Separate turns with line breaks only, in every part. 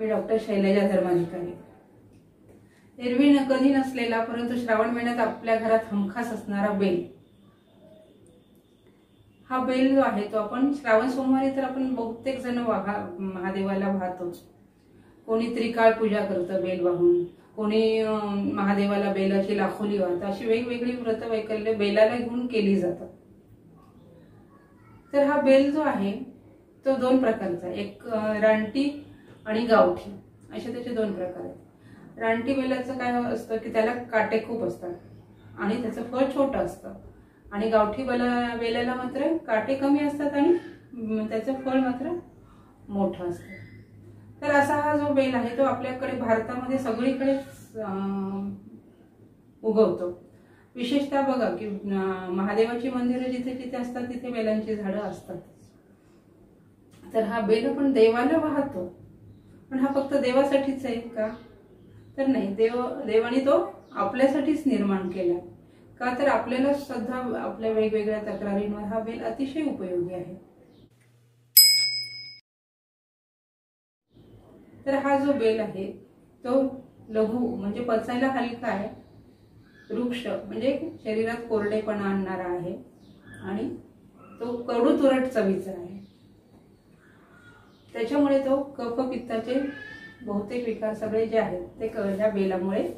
मी doctor Shailaja Dharmadhikari एरवी न कधी नसलेला परंतु श्रावण महिन्यात आपल्या घरात हमखास असणारा बेल. हा बेल जो आहे तो आपण श्रावण सोमवारी तर आपण बहुतेक जण वाहा महादेवाला वाहतोच. कोणी त्रिकाळ पूजा करतं बेल वाहून. कोणी महादेवाला बेलाची लाखोली वाहतं. अशी वेगवेगळी व्रत वैकल्य बेलाला घेऊन केली जातात. तर हा बेल जो आहे तो दोन प्रकारचा आहे. एक रानटी आणि गावठी. असे त्याचे दोन प्रकार आहेत. रानटी बेलाचं काय असतं की त्याला काटे खूप असतात. आणि त्याचं फळ छोटं असतं. आणि गावठी बेला वेल्याला मात्र काटे कमी असतात आणि त्याचं फळ मात्र मोठं असतं. तर असा हा जो बेल आहे तो आपल्याकडे भारतामध्ये सगळीकडे उगवतो. विशेषतः बघा की महादेवाची मंदिरं जिथे जिथे असतात तिथे बेलांची झाडं असतात. तर हा बेल आपण देवाला वाहतो. पण हा फक्त देवासाठीच आहे का? तर नाही देव देवाने तो आपल्यासाठीच निर्माण केला. का तर आपल्याला सुद्धा आपल्या वेगवेगळ्या तक्रारींवर हा बेल अतिशय उपयोगी आहे. तर हा जो बेल आहे तो लघु म्हणजे पचायला हलका आहे वृक्ष म्हणजे शरीरात कोरडेपणा आणणारा आहे. आणि तो कडू तुरट चवीचा आहे. त्याच्यामुळे तो कफ पित्ताचे बहुतेक विकार सगळे जे आहेत ते क- ह्या बेलामुळे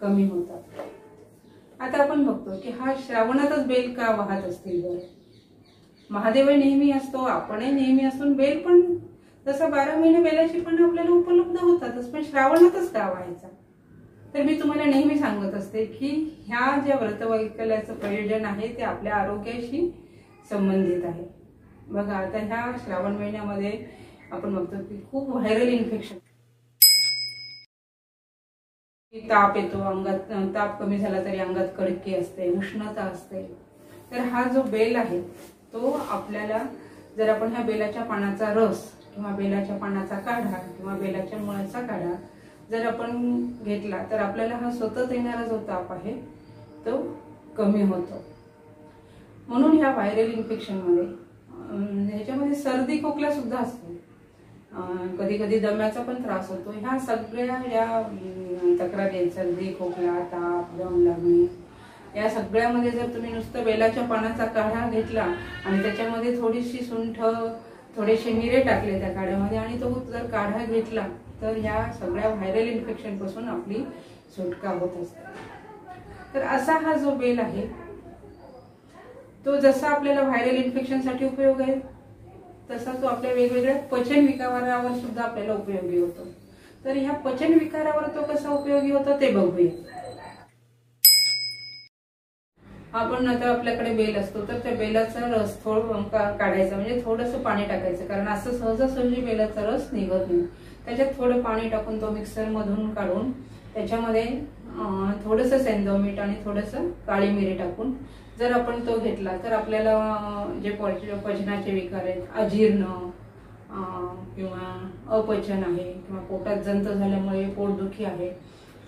कमी होतात. आता आपण बघतो की हा श्रावणातच बेल का वाहत असतील बरं? महादेव नेहमी असतो आपणही नेहमी असून बेल पण जसं बारा महिने बेलाची पण आपल्याला उपलब्ध होतातच पण श्रावणातच का व्हायचा? तर मी तुम्हाला नेहमी सांगत असते की ह्या ज्या व्रतवैकल्याचं प्रयोजन आहे ते आपल्या आरोग्याशी संबंधित आहे. बघा आता ह्या श्रावण महिन्यामध्ये आपण बघतो की खूप व्हायरल इन्फेक्शन ताप येतो अंगात ताप कमी झाला तरी अंगात कडकी असते उष्णता असते. तर हा जो बेल आहे तो आपल्याला जर आपण ह्या बेलाच्या पानाचा रस किंवा बेलाच्या पानाचा काढा किंवा बेलाच्या मुळाचा काढा जर आपण घेतला तर आपल्याला हा सतत येणारा जो ताप आहे तो कमी होतो. म्हणून ह्या व्हायरल इन्फेक्शनमध्ये ह्याच्यामध्ये सर्दी खोकला सुद्धा असतो. कधी कधी दम्याचा पण त्रास होतो. ह्या सगळ्या या तक्रारी सर्दी खोकला ताप दम लागणे या सगळ्यामध्ये जर तुम्ही नुसतं बेलाच्या पानाचा काढा घेतला आणि त्याच्यामध्ये थोडीशी सुंठ थोडेसे मिरे टाकले त्या काढ्यामध्ये आणि तो जर काढा घेतला तर ह्या सगळ्या व्हायरल इन्फेक्शनपासून आपली सुटका होत असते. तर असा हा जो बेल आहे तो जसा आपल्याला व्हायरल इन्फेक्शनसाठी उपयोग आहे तसा तो आपल्या वेगवेगळ्या पचन विकारावर सुद्धा आपल्याला उपयोगी होतो. तर ह्या पचन विकारावर तो कसा उपयोगी होतो ते बघूया. आपण आता आपल्याकडे बेल असतो तर त्या बेलाचा रस थोडं काढायचा म्हणजे थोडंसं पाणी टाकायचं कारण असं सहजासहजी बेलाचा रस निघत नाही. त्याच्यात थोडं पाणी टाकून तो मिक्सर मधून काढून त्याच्यामध्ये थोडस थोडंसं सेंदव मीठ आणि थोडंसं काळी मिरी टाकून जर आपण तो घेतला तर आपल्याला जे पच- पचनाचे विकार आहेत अजीर्ण किंवा अपचन आहे किंवा पोटात जंत झाल्यामुळे पोटदुखी आहे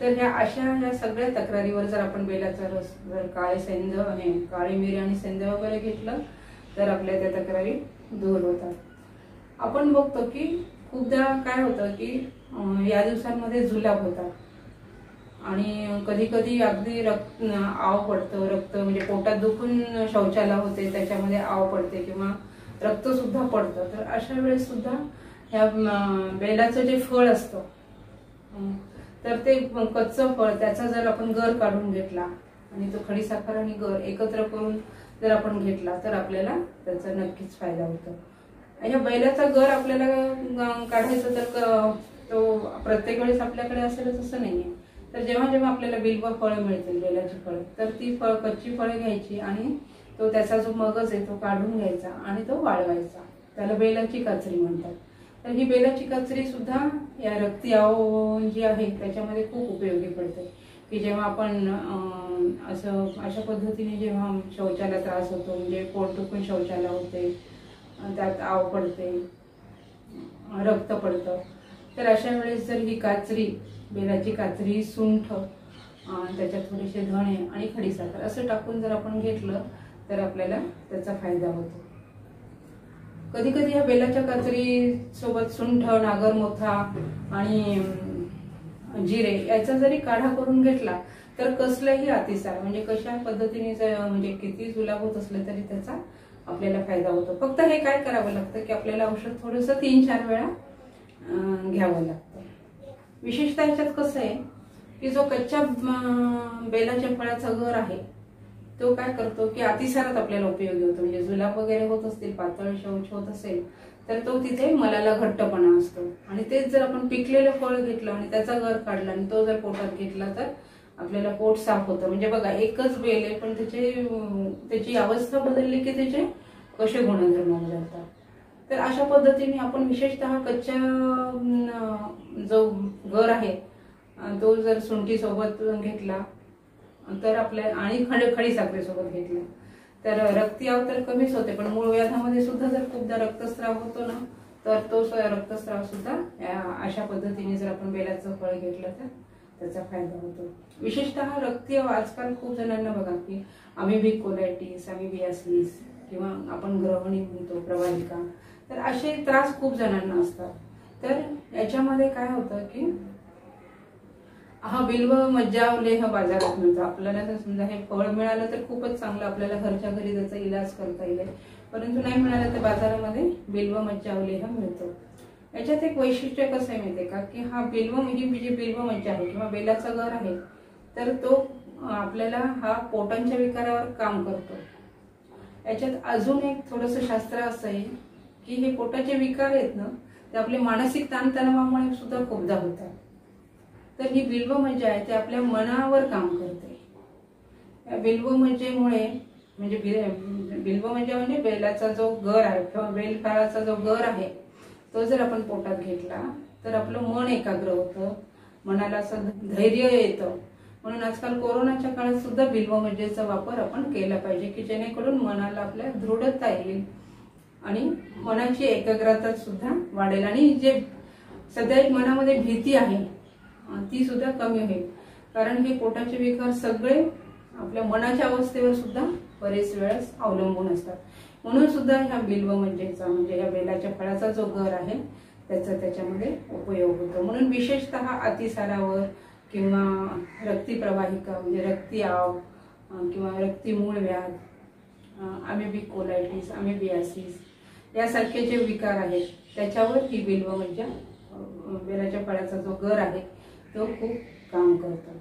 तर ह्या अशा ह्या सगळ्या तक्रारीवर जर आपण बेलाचा रस जर काळे सेंध आणि काळी मिरी आणि सेंध वगैरे घेतलं तर आपल्या त्या तक्रारी दूर होतात. आपण बघतो की खूपदा काय होतं की या दिवसांमध्ये जुलाब होतात. आणि कधी कधी अगदी रक्त आव पडतं. रक्त म्हणजे पोटात दुखून शौचाला होते त्याच्यामध्ये आव पडते किंवा रक्त सुद्धा पडतं. तर अशा वेळेस सुद्धा ह्या बेलाचं जे फळ असतं तर ते कच्चं फळ त्याचा जर आपण गर काढून घेतला आणि तो खडीसाखर आणि गर एकत्र करून जर आपण घेतला तर आपल्याला त्याचा नक्कीच फायदा होतो. ह्या बैलाचा गर आपल्याला काढायचा काढायचं तर क- तो प्रत्येक वेळेस आपल्याकडे असेलच असं नाहीये. तर जेव्हा जेव्हा आपल्याला बिल्व फळं मिळतील बेलाची फळं तर ती फळ कच्ची फळं घ्यायची आणि तो त्याचा जो मगज आहे तो काढून घ्यायचा आणि तो वाळवायचा. त्याला बेलाची काचरी म्हणतात. तर ही बेलाची काचरी सुद्धा या रक्ती जी आहे त्याच्यामध्ये खूप उपयोगी पडते. की जेव्हा आपण असं अशा पद्धतीने जेव्हा शौचाला त्रास होतो म्हणजे पोट दुखून शौचाला होते त्यात आव पडते रक्त पडतं. तर अशा वेळेस जर ही काचरी बेलाची काचरी सुंठ त्याच्यात थोडेसे धणे आणि खडीसाखर असं टाकून जर आपण घेतलं तर आपल्याला त्याचा फायदा होतो. कधी कधी ह्या बेलाच्या काचरी सोबत सुंठ नागरमोथा आणि जिरे याचा जरी काढा करून घेतला तर कसलाही अतिसार म्हणजे कशा पद्धतीने म्हणजे किती जुलाब होत असलं तरी त्याचा आपल्याला फायदा होतो. फक्त हे काय करावं लागतं की आपल्याला औषध थोडंसं तीन चार वेळा घ्यावं लागतं. विशेषतः याच्यात कसं आहे की जो कच्च्या बेलाच्या फळाचा घर आहे तो काय करतो की अतिसारात आपल्याला उपयोगी होतो. म्हणजे जुलाब वगैरे होत असतील पातळ शौच होत असेल तर तो तिथे मलाला घट्टपणा असतो. आणि तेच जर आपण पिकलेलं फळ घेतलं आणि त्याचा घर काढला आणि तो जर पोटात घेतला तर आपल्याला पोट साफ होतं. म्हणजे बघा एकच बेल आहे पण त्याचे त्याची अवस्था बदलली की त्याचे कसे गुणधर्म बदलतात? तर अशा पद्धतीने आपण विशेषतः कच्च्या जो घर आहे तो जर सुंठी सोबत घेतला तर आपल्या आणि खडी खडी साखरेसोबत घेतला तर रक्तयाव तर कमीच होते पण मूळ व्याधामध्ये सुद्धा जर खूपदा रक्तस्राव होतो ना तर तो रक्तस्राव सुद्धा अशा पद्धतीने जर आपण बेलाचं फळ घेतलं तर त्याचा फायदा होतो. विशेषतः रक्तयाव आजकाल खूप जणांना बघा की आम्ही बी कोलायटीस आम्ही बी किंवा आपण ग्रहणी म्हणतो प्रवाहिका तर असे त्रास खूप जणांना असतात. तर याच्यामध्ये काय होतं की हा बिल्व मज्जावले हा बाजारात मिळतो आपल्याला जर समजा हे फळ मिळालं तर खूपच चांगलं आपल्याला घरच्या घरी त्याचा इलाज करता येईल. परंतु नाही मिळालं तर बाजारामध्ये बिल्व मज्जावले हा मिळतो. याच्यात एक वैशिष्ट्य कसं आहे माहिती का? की हा बिल्व म्हणजे बिल्व मज्जा आहे किंवा बेलाचा घर आहे तर तो आपल्याला हा पोटांच्या विकारावर काम करतो. याच्यात अजून एक थोडस शास्त्र असं आहे की हे पोटाचे विकार आहेत ना ते आपले मानसिक ताणतणावामुळे सुद्धा खूपदा होतात तर ही बिल्व म्हणजे आहे ते आपल्या मनावर काम करते. या बिल्व म्हणजेमुळे म्हणजे बिल्व म्हणजे म्हणजे बेलाचा जो गर आहे किंवा बेल जो गर आहे तो जर आपण पोटात घेतला तर आपलं मन एकाग्र होतं मनाला असं धैर्य येतं. म्हणून आजकाल कोरोनाच्या काळात सुद्धा बिल्व म्हणजेचा वापर आपण केला पाहिजे की जेणेकरून मनाला आपल्या दृढता येईल आणि मनाची एकाग्रता सुद्धा वाढेल. आणि जे सध्या एक मनामध्ये भीती आहे ती सुद्धा कमी होईल. कारण हे पोटाचे विकार सगळे आपल्या मनाच्या अवस्थेवर सुद्धा बरेच वेळेस अवलंबून असतात. म्हणून सुद्धा ह्या बिल्व म्हणजेचा म्हणजे या बेलाच्या फळाचा जो घर आहे त्याचा त्याच्यामध्ये उपयोग होतो. म्हणून विशेषतः अतिसारावर किंवा रक्तीप्रवाहिका म्हणजे रक्ती आव किंवा रक्ती मूळ व्याध अमेबिक कोलायटिस बियासिस यासारखे जे विकार आहेत त्याच्यावर ही बिल्व म्हणजे बेलाच्या फळाचा जो गर आहे तो खूप काम करतो.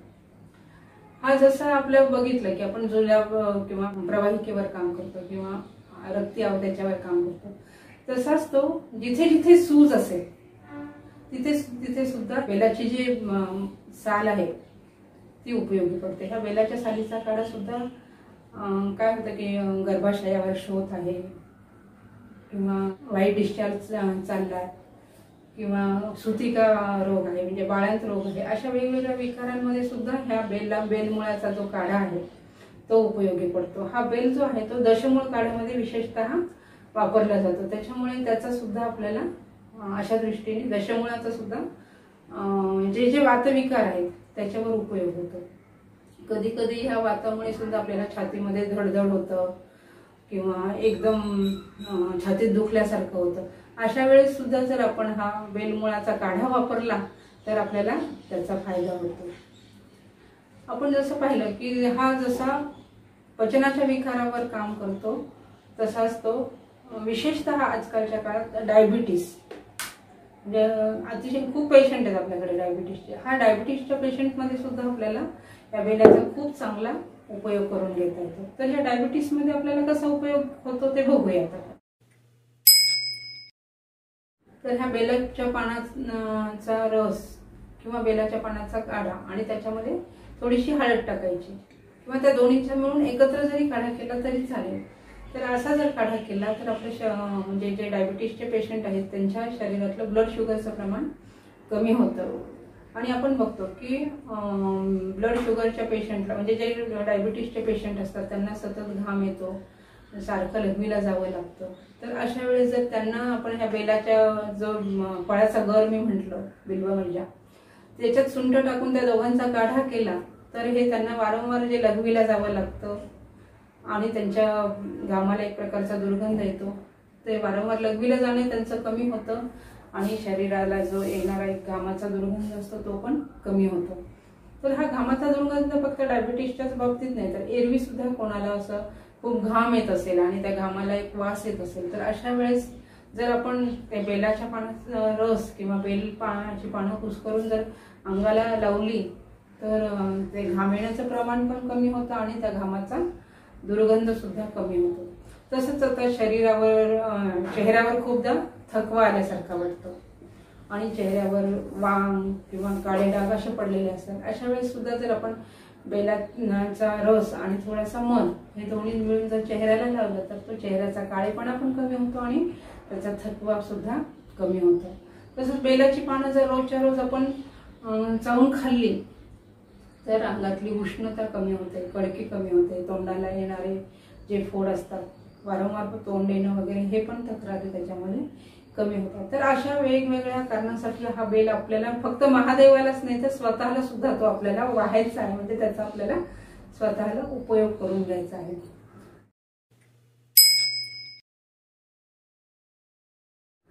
हा जसं आपल्या बघितलं की आपण जुलाब किंवा प्रवाहिकेवर काम करतो किंवा रक्ती आव त्याच्यावर काम करतो तसाच तो जिथे जिथे सूज असेल तिथे तिथे सुद्धा बेलाची जी साल आहे ती उपयोगी पडते. ह्या बेलाच्या सालीचा काढा सुद्धा काय होतं की गर्भाशयावर शोध आहे किंवा वाईट डिस्चार्ज चालला किंवा सुतिका रोग आहे म्हणजे बाळांत रोग आहे अशा वेगवेगळ्या विकारांमध्ये सुद्धा ह्या बेलला बेलमुळाचा जो काढा आहे तो उपयोगी पडतो. हा बेल जो आहे तो दशमूळ काढ्यामध्ये विशेषतः वापरला जातो. त्याच्यामुळे त्याचा सुद्धा आपल्याला अशा दृष्टीने दशमुळाचा सुद्धा जे म्हणजे जे वातविकार आहेत त्याच्यावर उपयोग होतो. कधी कधी ह्या वातामुळे सुद्धा आपल्याला छातीमध्ये धडधड होतं किंवा एकदम छातीत दुखल्यासारखं होतं. अशा वेळेस सुद्धा जर आपण हा बेलमुळाचा काढा वापरला तर आपल्याला त्याचा फायदा होतो. आपण जसं पाहिलं की हा जसा पचनाच्या विकारावर काम करतो तसाच तो विशेषत विशेषतः आजकालच्या काळात डायबिटीस. म्हणजे अतिशय खूप पेशंट आहेत आपल्याकडे डायबिटीसचे. हा डायबिटीसच्या पेशंटमध्ये सुद्धा आपल्याला या बेलाचा खूप चांगला उपयोग करून घेता येतो. तर या डायबिटीसमध्ये आपल्याला कसा उपयोग होतो ते बघूया आता. तर ह्या बेलाच्या पानाचा रस किंवा बेलाच्या पानाचा काढा आणि त्याच्यामध्ये थोडीशी हळद टाकायची. किंवा त्या दोन्हीच्या मिळून एकत्र जरी काढा केला तरी चालेल. तर असा जर काढा केला तर आपले श म्हणजे जे डायबिटीसचे पेशंट आहेत त्यांच्या शरीरातलं ब्लड शुगरचं प्रमाण कमी होतं. आणि आपण बघतो की ब्लड शुगरच्या पेशंटला म्हणजे जे डायबिटीसचे पेशंट असतात त्यांना सतत घाम येतो सारखं लघवीला जावं लागतं. तर अशा वेळेस जर त्यांना आपण ह्या बेलाच्या जो फळाचा गर मी म्हटलं बिल्वा म्हणजे त्याच्यात सुंठ टाकून त्या दोघांचा काढा केला तर हे त्यांना वारंवार जे लघवीला जावं लागतं आणि त्यांच्या घामाला एक प्रकारचा दुर्गंध येतो ते वारंवार लघवीला जाणे त्यांचं कमी होतं. आणि शरीराला जो येणारा एक घामाचा दुर्गंध असतो तो पण कमी होतो. तर हा घामाचा दुर्गंध फक्त डायबिटीसच्याच बाबतीत नाही तर एरवी सुद्धा कोणाला असं खूप घाम येत असेल आणि त्या घामाला एक वास येत असेल तर अशा वेळेस जर आपण त्या बेलाच्या पानाचा रस किंवा बेल पानाची पानं कुस्करून जर अंगाला लावली तर ते घाम येण्याचं प्रमाण पण कमी होतं आणि त्या घामाचा दुर्गंध सुद्धा कमी होतो. तसंच आता शरीरावर चेहऱ्यावर खूपदा थकवा आल्यासारखा वाटतो. आणि चेहऱ्यावर वांग किंवा काळे डाग असे पडलेले असतात. अशा वेळेस सुद्धा जर आपण बेलाचा रस आणि थोडासा मन हे दोन्ही मिळून जर चेहऱ्याला लावलं तर तो चेहऱ्याचा काळेपणा पण कमी होतो आणि त्याचा थकवा सुद्धा कमी होतो. तसंच बेलाची पानं जर रोजच्या रोज आपण चावून खाल्ली तर अंगातली उष्णता कमी होते कडकी कमी होते तोंडाला येणारे जे फोड असतात वारंवार तोंड येणं वगैरे हे पण तक्रारी त्याच्यामध्ये. कमी होतात तर अशा वेगवेगळ्या कारणांसाठी हा बेल आपल्याला फक्त महादेवालाच नाही तर स्वतःला सुद्धा तो आपल्याला व्हायचा आहे. म्हणजे त्याचा आपल्याला स्वतःला उपयोग करून घ्यायचा आहे.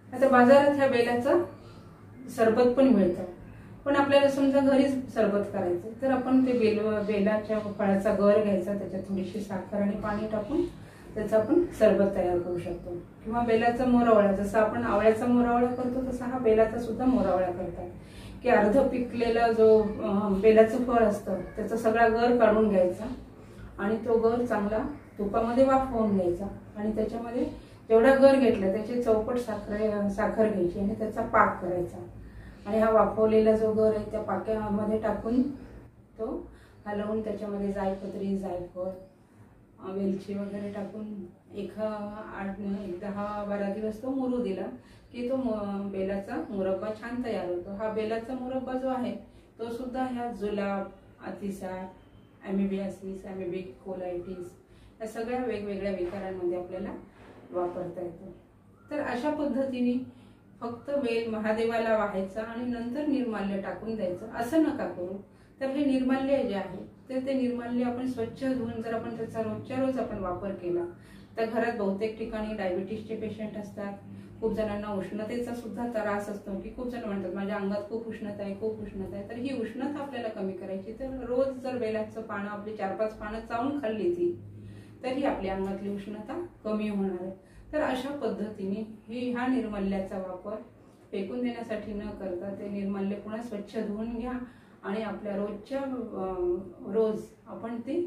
आता बाजारात ह्या बेलाचं सरबत पण मिळतं. पण आपल्याला समजा घरीच सरबत करायचं तर आपण ते बेल बेलाच्या फळाचा गर घ्यायचा त्याच्यात थोडीशी साखर आणि पाणी टाकून त्याचा आपण सरबत तयार करू शकतो. किंवा बेलाचा मोरावळा जसं आपण आवळ्याचा मोरावळा करतो तसा हा बेलाचा सुद्धा मोरावळा करतात. की अर्ध पिकलेला जो बेलाचं फळ असतं त्याचा सगळा गर काढून घ्यायचा आणि तो गर चांगला तुपामध्ये वाफवून घ्यायचा. आणि त्याच्यामध्ये जेवढा गर घेतला त्याची चौपट साखर साखर घ्यायची आणि त्याचा पाक करायचा. आणि हा वाफवलेला जो गर आहे त्या पाक्यामध्ये टाकून तो हलवून त्याच्यामध्ये जायपत्री जायफळ वेलची वगैरे टाकून एक आठ एक दहा बारा दिवस तो मुरू दिला की तो म- बेलाचा मुरब्बा छान तयार होतो. हा बेलाचा मुरब्बा जो आहे तो सुद्धा ह्या जुलाब अतिसार ॲमिबियासिस ॲमिबिक कोलायटिस या सगळ्या वेगवेगळ्या विकारांमध्ये आपल्याला वापरता येतो. तर अशा पद्धतीने फक्त वेल महादेवाला व्हायचा आणि नंतर निर्माल्य टाकून द्यायचं असं नका करू. तर हे निर्माल्य जे आहे तर ते निर्माल्य आपण स्वच्छ धुवून जर आपण त्याचा रोजच्या रोज आपण वापर केला तर घरात बहुतेक ठिकाणी डायबिटीसचे पेशंट असतात. खूप जणांना उष्णतेचा सुद्धा त्रास असतो की खूप जण म्हणतात माझ्या अंगात खूप उष्णता आहे खूप उष्णता आहे. तर ही उष्णता आपल्याला कमी करायची. तर रोज जर बेलाचं पानं आपली चार पाच पानं चावून खाल्ली ती तरी आपल्या अंगातली उष्णता कमी होणार आहे. तर अशा पद्धतीने ही ह्या निर्माल्याचा वापर फेकून देण्यासाठी न करता ते निर्माल्य पुन्हा स्वच्छ धुवून घ्या. आणि आपल्या रोजच्या रोज आपण ते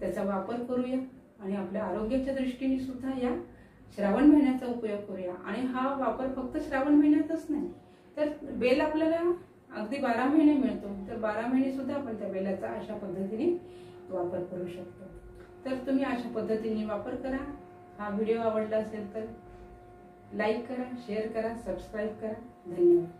त्याचा वापर करूया. आणि आपल्या आरोग्याच्या दृष्टीने सुद्धा या श्रावण महिन्याचा उपयोग करूया. आणि हा वापर फक्त श्रावण महिन्यातच नाही तर बेल आपल्याला अगदी बारा महिने मिळतो. तर बारा महिने सुद्धा आपण त्या बेलाचा अशा पद्धतीने वापर करू शकतो. तर तुम्ही अशा पद्धतीने वापर करा. हा व्हिडिओ आवडला असेल तर लाईक करा शेअर करा सबस्क्राईब करा. धन्यवाद.